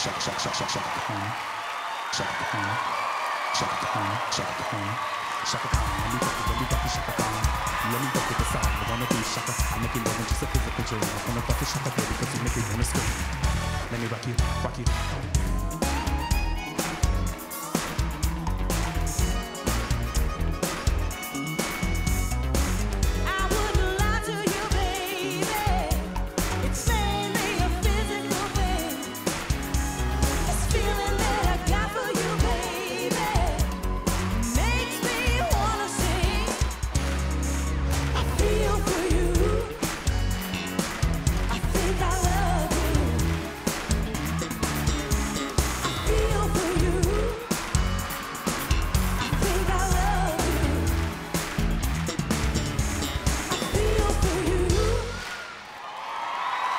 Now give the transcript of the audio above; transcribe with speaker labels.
Speaker 1: Chaka, Khan. Let me rock it, let me rock Chaka Khan. Let me rock it, the song. I wanna be Chaka. I make it more than just a physical joke I wanna rock it, Chaka, baby, cause you make me wanna scream. Let me rock you, rock you.